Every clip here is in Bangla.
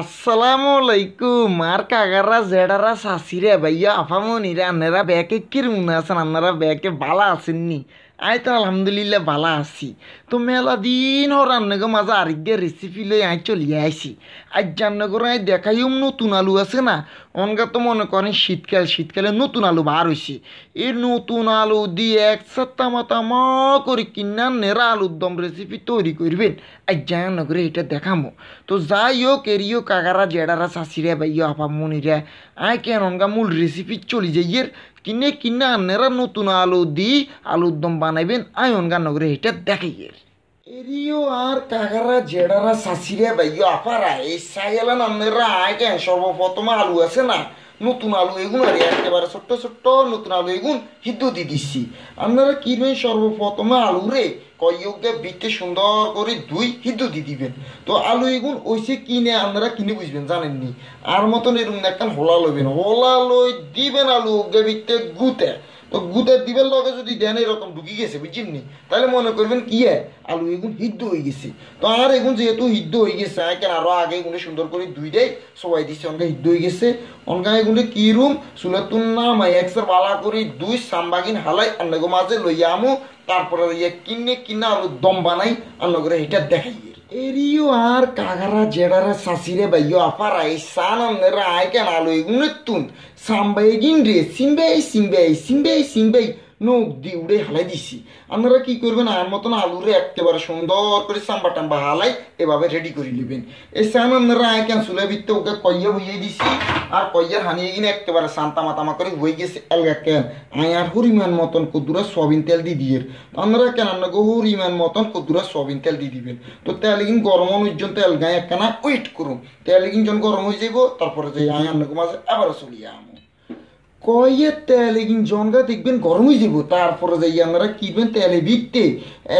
আসসালামু আলাইকুম। আর কাকারা জেডারা শাশিরে, ভাইয়া আফামনিরা আপনারা ব্যাকে কিরমুন আছেন? আপনারা ব্যাকে ভালো আছেননি আই তো আলহামদুলিল্লাহ ভালো আছি। তো মেলা দিন হর রান্নাগো মাঝে আরেকগে রেসিপি লই আই চলিয়ে আইছি। আজ রান্না করে আই দেখাইম নতুন আলু আছে না, অনগা তো মনে করেন শীতকাল, শীতকালে নতুন আলু বার হয়েছে এই নতুন আলু দিয়ে এক তামা তামা করে কিনা নেরা আলুর দম রেসিপি তৈরি করবেন। আজ রান্না করে এটা দেখামো। তো যাই হোক এরিও কাকারা জেডারা শাশিরে ভাইয়া, আপা, মনিরা, আই কেন অনগা মূল রেসিপি চলি যাইয়ের। কিনে কিনে আনেরা নতুন আলু দি, আলুর দম বানাইবেন আই গান নগরে এটা গেল। এরিও আর কাকারা, জেডারা শাশিরে ভাইয়া, আপারা, এই সাইয়ালান আনেরা আয় কেন সর্বপ্রথম আলু আছে না, নতুন আলু এগুন আর একেবারে ছোট্ট ছোট্ট নতুন আলু এগুন হিদ্দু দি দিচ্ছি আপনারা কিনবেন সর্বপ্রথমে আলু রে কয়কে বিকে সুন্দর করে দুই হিদু দিয়ে দিবেন। তো আলু এগুন ওইসে কিনে আপনারা কিনে বুঝবেন, জানেননি? আর মতন এরকম একটা হোলা লইবেন। হোলা লই দিবেন আলু গে বিকে গুতে। তো গুতে দিবেন লগে যদি দেন এরকম ঢুকি গেছে, বুঝছেন তাহলে মনে করবেন কি আলু এগুন হিদ্দ হয়ে গেছে। তো আর এগুন যেহেতু হিদ্দ হয়ে গেছে কেন আরও আগে এগুলো সুন্দর করে দুই দেয় সবাই দিচ্ছে অনকা হিদ্দ হয়ে গেছে। অনকা এগুলো কি রুম? সুলাতুন নামাই একসার বালা করে, দুই সাম্বাগিন হালাই আন্নাগো মাঝে লইয়া আমু, তারপরে ইয়ে কিনে কিনা আলু দম বানাই আন্নগরে এটা দেখাই Eriyo har kagara jerara sasire bayo afara e isanam nera aiken alo igunettun. Samba egin re simbe simbe simbe simbe. simbe. নখ দি উড়ে হালাই দিছি। আপনারা কি করবেন? আর মতন আলুরে একেবারে সুন্দর করে সাম্বা টাম্বা হালাই এভাবে রেডি করে নেবেন। এই সান আপনারা আয় কেন সুলে বিত্তে ওকে কইয়া হইয়ে দিছি। আর কইয়ার হানিয়ে গিয়ে একেবারে শান্তা মাতামা করে হয়ে গেছে এলগা কেন? আয় আর হরিমান মতন কদ্দুরা সয়াবিন তেল দিয়ে। দিয়ে আপনারা কেন? আপনাকে হরিমান মতন কদ্দুরা সয়াবিন তেল দিয়ে দিবেন। তো তেল কিন গরম অনুজন তেল গায়ে একখানা ওয়েট করুন। তেল কিন যখন গরম হয়ে যাইব, তারপরে যে আয় আপনাকে মাঝে আবারও চলিয়ে আমো কয়ে তেলে জনগা দেখবেন গরম হয়ে যাব তারপরে যাই আপনারা কিনবেন তেলে বিকতে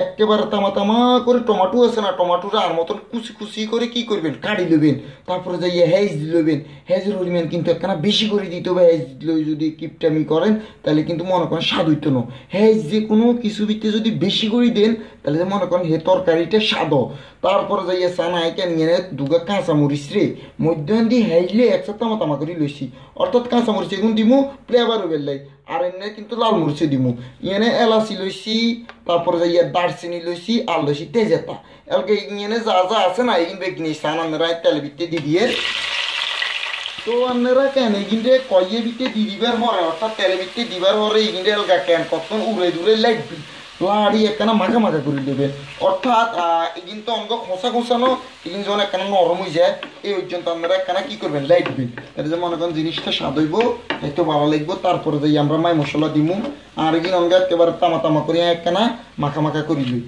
একেবারে তামা তামা করে টমাটো আছে না, টমাটোটা আর মতন কুচি কুচি করে কি করবেন, কাটি লবেন তারপরে যাই হেজ লবেন হেজের হরিমেন কিন্তু একখানা বেশি করে দিতে হবে হেজ যদি কিপটামি করেন, তাহলে কিন্তু মনে করেন স্বাদ হইতো না। হেজ যে কোনো কিছু বিতে যদি বেশি করে দেন তাহলে যে মনে করেন হে তরকারিটা স্বাদ তারপরে যাইয়া সানা আইকে নিয়ে দুগা কাঁচা মরিচ রে। মধ্যাহ্ন দিয়ে হেজলে একসাথে তামা তামা করে লইছি। অর্থাৎ কাঁচা মরিচ এগুন দিমু, ফ্লেভারও বেলাই আর এনে কিন্তু লাল মরিচে দিমু। ইয়েনে এলাচি লইছি, তারপরে যাইয়া দারচিনি লইছি, আর লইছি তেজেতা এলকে ইয়েনে যা যা আছে না এগিন বেগিনি সান আপনারা তেল বিতে দি দিয়ে। তো আপনারা কেন? এগিনরে কয়ে বিতে দি দিবার হরে, অর্থাৎ তেলে বিতে দিবার হরে এগিনরে এলকা কেন? কতক্ষণ উড়ে দূরে লাগবে। লাড়ি একখানা মাখা মাখা করে দেবে। অর্থাৎ এদিন তো অঙ্গ খোঁসা খোঁসানো এগিন যখন একখানা নরম হয়ে যায়, এই পর্যন্ত আপনারা একখানা কি করবেন? লাইটবেন। এটা যে মনে করেন জিনিসটা স্বাদ হইব হয়তো ভালো লাগবো। তারপরে যাই আমরা মাই মশলা দিমু। আর এদিন অঙ্গ একেবারে তামা তামা করে একখানা মাখা মাখা করি লই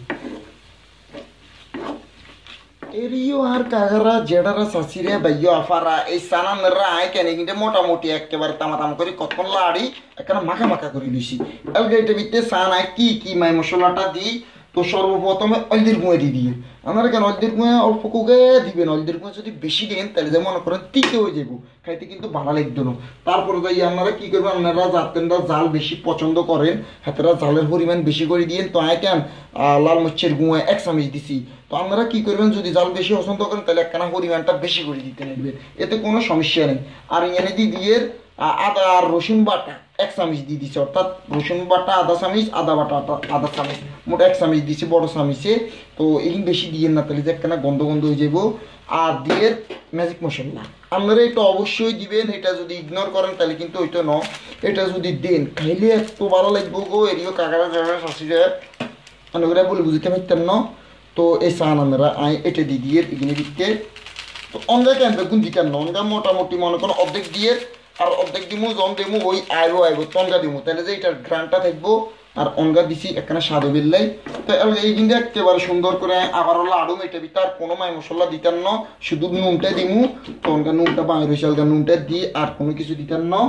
এরিও আর কাগরা জেডারা সাসিরে বাইয় আফারা, এই সানানরা আয় কেন কিন্তু মোটামুটি একেবারে তামা তামা করে কত লাড়ি একটা মাখা মাখা করে লইছি এলগে এটা ভিতরে সান আয় কি কি মাই মশলাটা দিই তো সর্বপ্রথমে অলদির গুঁয়ে দিয়ে দিয়ে আপনারা কেন অলদির গুঁয়ে অল্প কুগে দিবেন? অলদির গুঁয়ে যদি বেশি দেন, তাহলে যে মনে করেন তিতে হয়ে যাব খাইতে কিন্তু ভালো লাগতো না। তারপরে যাই আপনারা কি করবেন? আপনারা যাতেনরা জাল বেশি পছন্দ করেন, হাতেরা জালের পরিমাণ বেশি করে দিয়েন। তো আয় কেন? লাল মরিচের গুঁয়ে এক চামিচ দিছি। তো আপনারা কি করবেন? যদি জাল বেশি পছন্দ করেন, তাহলে একখানা পরিমাণটা বেশি করে দিতে নেবেন এতে কোনো সমস্যা নেই। আর এনে দিয়ে আদা আর রসুন বাটা এক চামিচ দিয়ে দিছে, অর্থাৎ রসুন বাটা আধা চামিচ আদা বাটা আধা চামিচ মোট এক চামিচ দিছে, বড় চামিচে তো এই বেশি দিয়ে না, তাহলে যে একখানা গন্ধ গন্ধ হয়ে যাব আর দিয়ে ম্যাজিক মশলা আপনারা এটা অবশ্যই দিবেন, এটা যদি ইগনোর করেন, তাহলে কিন্তু ওইটা ন। এটা যদি দেন, খাইলে এত ভালো লাগবো গো। এরিও কাকারা জায়গা শাশুড়ি মানে ওরা বলে বুঝতে পারতেন না। তো এই চান আমরা আই, এটা দিয়ে দিয়ে এখানে দিতে। তো অঙ্গা কেন, বেগুন দিতেন না। অঙ্গা মোটামুটি মনে করেন অর্ধেক দিয়ে আর অর্ধেক দিমু জন দিমু, ওই আইবো আইবো, তনগা দিমু। তাহলে যে এটার গ্রানটা থাকব, আর অনগা দিছি একখানা স্বাদ বিল্লাই। তো এই কিন্তু একেবারে সুন্দর করে আবারও লাড়ু ভিতরে আর কোনো মাই মশলা দিতেন না। শুধু নুনটা দিমু তো অনগা নুনটা বাঙালি রয়েছে নুনটা দিয়ে আর কোনো কিছু দিতেন না।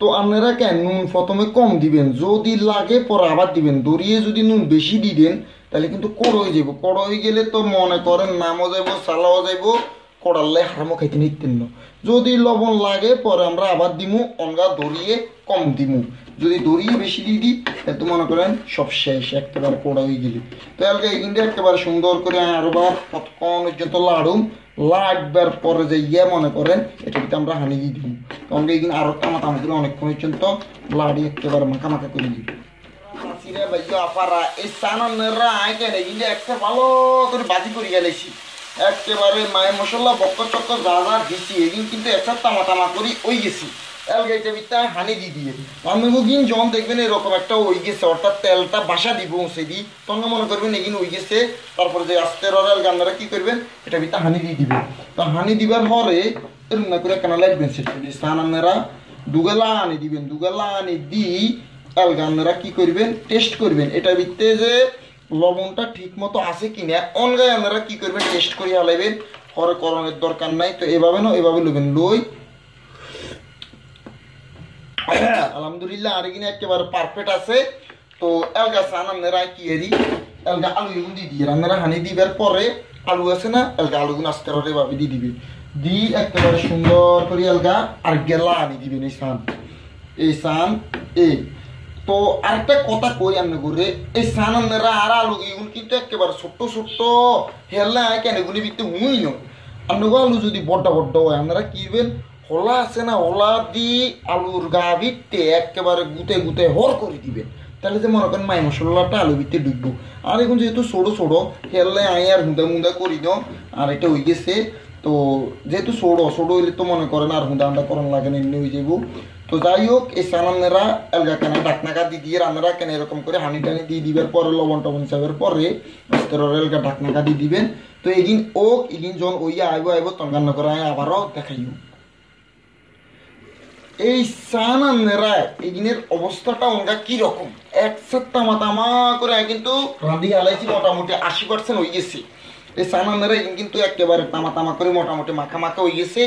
তো আপনারা কেন নুন প্রথমে কম দিবেন? যদি লাগে পরে আবার দিবেন। দড়িয়ে যদি নুন বেশি দিবেন তাহলে কিন্তু কড় হয়ে যাব কড় হয়ে গেলে তো মনে করেন নামও যাইব, সালাও যাইব। কড়াল্লাই হারামও খাইতে নিতেন যদি লবণ লাগে, পরে আমরা আবার দিমু, অনগা দড়িয়ে কম দিমু। যদি দড়িয়ে বেশি দিয়ে দিই, তাহলে তো মনে করেন সব শেষ, একেবারে পোড়া হয়ে গেলে। তো এলাকা এই কিন্তু একেবারে সুন্দর করে আরবার কতক্ষণ পর্যন্ত লাড়ুম। লাগবার পরে যে ইয়ে মনে করেন, এটা কিন্তু আমরা হানি দিয়ে দিব তখন এইদিন আরও তামা তামা করে অনেকক্ষণ পর্যন্ত লাড়ি একেবারে মাখা মাখা করে দিব। আপারা এই সানানেরা আইকেন কিন্তু একটা ভালো করে বাজি করে গেলেছি। একেবারে মায়ের মশলা বক্কর চক্কর যা যা দিছি, এদিন কিন্তু একটা তামা তামা করি, ওই গেছি। এলগাইতে বিত্তা হানি দি দিয়ে। আমি বুকিং যখন দেখবেন এরকম একটা ওই গেছে, অর্থাৎ তেলটা বাসা দিব সে দি তখন মনে করবেন এগিন ওই গেছে, তারপরে যে আস্তে রয়াল গান্ধারা কি করবেন, এটা বিত্তা হানি দিয়ে দিবেন। তো হানি দিবার পরে এরকম না করে কেনা লাগবেন সেটা। স্নান আপনারা দুগেলা আনি দিবেন, দুগেলা আনি দি আলগানরা কি করবেন, টেস্ট করবেন। এটা ভিত্তে যে লবণটা ঠিক মতো আছে কি কিনা? অনগায় আপনারা কি করবেন? টেস্ট করে হালাইবেন পরে করণের দরকার নাই, তো এভাবে না, এভাবে লবেন। লই। আলহামদুলিল্লাহ, আর কিনা একেবারে পারফেক্ট আছে। তো এলগা সান আপনারা কি এরি? এলগা আলু এগুন দিয়ে দিয়ে আপনারা হানি দিবার পরে আলু আছে না, এলগা আলুগুন আস্তে করে এভাবে দিয়ে দিবেন। দি একেবারে সুন্দর করে এলগা আর গেলা আনি দিবেন এই সান এই সান এই। তো আরেকটা কথা কই আমি করে এই সানন্দেরা আর আলু এগুন কিন্তু একেবারে ছোট্ট ছোট্ট হেললে কেন এগুলি বিতে হুই ন। আপনাকে আলু যদি বড্ড বড্ড হয় আপনারা কিনবেন হলা আছে না, হলা দি আলুর গা ভিত্তে একেবারে গুতে গুতে হর করে দিবেন তাহলে যে মনে করেন মাই মশলাটা আলু ভিত্তে ডুববো। আর এখন যেহেতু ছোটো ছোটো হেললে আই আর হুঁদা মুদা করি দাও আর এটা হয়ে গেছে, তো যেহেতু ছোটো ছোটো হইলে তো মনে করেন আর হুঁদা আন্দা করন লাগে না, এমনি হয়ে যাব তো যাই হোক এই সানানেরা এলগা কেন ঢাকনাকা দিয়ে দিয়ে রান্নারা কেন এরকম করে হানি টানি দিয়ে দিবার পরে লবণ টবণ হিসাবের পরে আস্তের এলগা ঢাকনাকা দিয়ে দিবেন। তো এদিন ওক, এদিন যখন ওইয়া আইব আইব তখন রান্না করে আবারও দেখাইও। এই সানানেরা এদিনের অবস্থাটা ওঙ্গা কি রকম একসাথে তামা তামা করে কিন্তু রাঁধি আলাইছি, মোটামুটি আশি পার্সেন্ট হয়ে গেছে এই সানানেরা কিন্তু একেবারে তামা তামা করে মোটামুটি মাখা মাখা হয়ে গেছে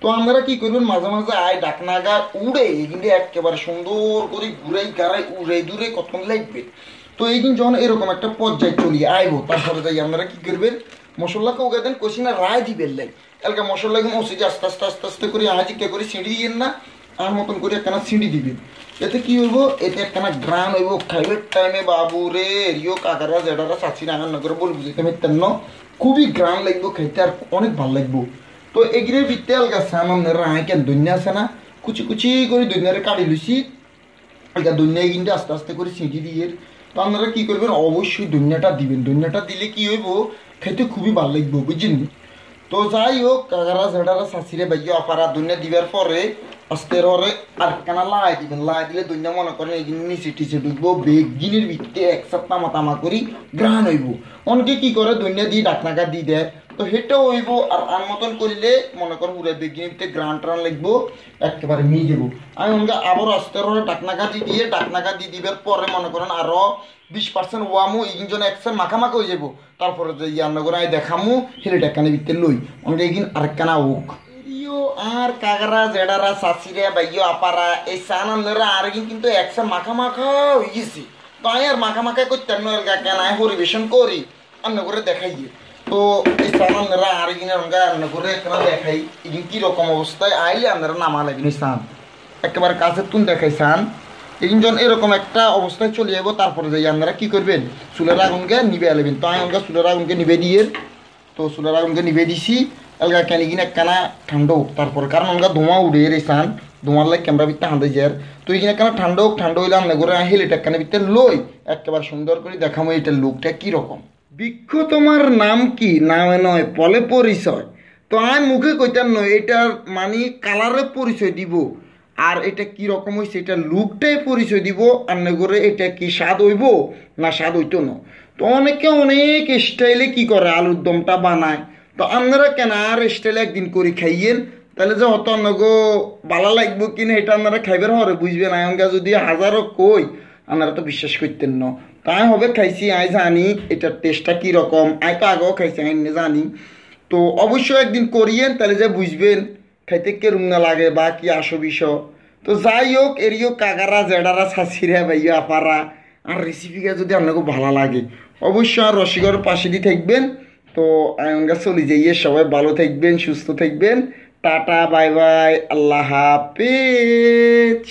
তো আপনারা কি করবেন? মাঝে মাঝে আয় ডাকনাগা উড়ে কিন্তু একেবারে সুন্দর করে ঘুরাই গাড়াই উড়ে দূরে কতক্ষণ লাগবে? তো এই দিন যখন এরকম একটা পর্যায়ে চলি, আইব, তারপরে যাই, আপনারা কি করবেন? মশলাকে ওকে দেন, কষি না, রায় দিবেন লাই। এলাকা মশলা কিন্তু ওসে আস্তে আস্তে আস্তে আস্তে করে আজ কে করে ছিঁড়ি দিয়েন না, আর মতন করে একখানা ছিঁড়ি দিবেন। এতে কি হইব? এতে একখানা গ্রাম হইব। খাইবের টাইমে বাবু রে, রিও, কাকারা জেডারা চাচিরা আনার নগরে বলব বুঝতে পারতেন খুবই গ্রাম লাগবো, খাইতে আর অনেক ভালো লাগবো। তো এগিরে ভিত্তে আলগা সামান রায় কেন দৈন্য আছে কুচি কুচি করে দৈন্যারে কাটি লুছি আলগা দৈন্য কিন্তু আস্তে আস্তে করে ছিঁটি দিয়ে। তো আপনারা কি করবেন? অবশ্যই দৈন্যটা দিবেন। দৈন্যটা দিলে কি হইব? খেতে খুবই ভালো লাগবো, বুঝছেন? তো যাই হোক, কাকারা ঝেড়ারা শাশিরে বাইয়া অপারা, দুনিয়া দিবার পরে আস্তে ররে আর কেনা লাই দিবেন। লাই দিলে দুনিয়া মনে করেন এই নিচে টিচে ঢুকবো, বেগিনের ভিত্তে একসাথে তামা তামা করি গ্রহণ হইব। অনেকে কি করে? দুনিয়া দিয়ে ডাকনাকা দিয়ে দেয়। তো সেটাও হইব, আর আন মতন করলে মনে করেন পুরো বেগিনিতে গ্রান ট্রান লিখব, একেবারে মিয়ে দেবো আমি মনে করি আবার আস্তে ররে ডাকনাকা দিয়ে ডাকনাকা দিয়ে দিবার পরে মনে করেন আরও বিশ পার্সেন্ট ওয়ামু ইঞ্জন একসাথে মাখামাখা হয়ে যাব। তারপরে যে ইয়ান্ন করে আমি দেখামু, হেলে ডাকানে ভিতরে লই। অনেক এগিন আরেকখানা হোক। আর কাকারা জেডারা শাশিরে বাইয়, আপারা, এই সানান্নরা আর কিন্তু একসাথে মাখা মাখা হয়ে গেছে। তো আমি আর মাখা মাখা করতেন না কেন আমি পরিবেশন করি। অন্য করে দেখাইয়ে তো এই সানান্নরা আর কিনা করে কেন দেখাই। ইগিন কি রকম অবস্থায় আইলে আপনারা নামা লাগেন সান একেবারে কাছের তুন দেখাই এদিন যখন এরকম একটা অবস্থায় চলে যাব, তারপরে যাই আপনারা কি করবেন? চুলের আগুনকে নিবে আলবেন তো আমি আমাকে চুলের আগুনকে নিবে দিয়ে, তো চুলের আগুনকে নিবে দিছি। এলগা কেন কিনা একখানা ঠান্ডা হোক, তারপরে কারণ আমরা ধোঁয়া উড়ে রে সান ধোঁয়ার লাগে ক্যামেরা ভিতরে হাঁদে যার তো এইখানে কেন ঠান্ডা হোক, ঠান্ডা হইলে আমরা করে হেলে একখানে ভিতরে লই, একেবারে সুন্দর করে দেখামো এটার লোকটা কি রকম। বৃক্ষ তোমার নাম কি? নামে নয় পলে পরিচয়। তো আমি মুখে কইতাম নয় এটার মানে কালারে পরিচয় দিব। আর এটা কি রকম হয়েছে এটা লুকটাই পরিচয় দিব, আর করে এটা কি স্বাদ হইব, না স্বাদ হইতো না। তো অনেকে অনেক স্টাইলে কি করে, আলুর দমটা বানায়। তো আপনারা কেন আর স্টাইলে একদিন করে খাইয়েন? তাহলে যে অত অন্যগো বালা লাগবো কিনা এটা আপনারা খাইবার হরে বুঝবেন। আয়ঙ্গা যদি হাজারও কই, আপনারা তো বিশ্বাস করতেন না। তাই হবে খাইছি, আই জানি, এটার টেস্টটা কী রকম, আই তো আগেও খাইছি, আই জানি। তো অবশ্যই একদিন করিয়েন, তাহলে যে বুঝবেন খাইতে কেরম না লাগে বা কি আসো বিষয়। তো যাই হোক এরিও কাকারা জেডারা শাশিরা ভাইয়া, আপারা, আর রেসিপিটা যদি আপনাকে ভালো লাগে, অবশ্যই আর রসিকর পাশে দিয়ে থাকবেন। তো আমরা চলে যাইয়ে সবাই ভালো থাকবেন, সুস্থ থাকবেন। টাটা, বাই বাই, আল্লাহ হাফেজ।